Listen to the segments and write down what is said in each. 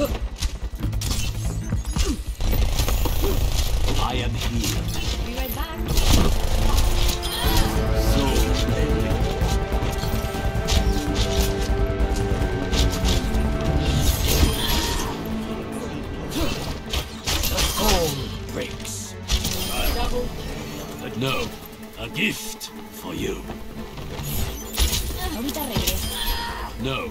I am healed. Be right back. The storm breaks. But no, a gift for you. No,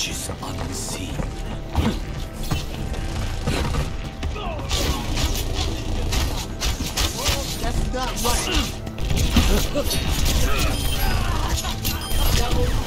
which is unseen. That's not right.